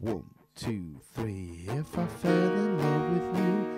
One, two, three. If I fell in love with you,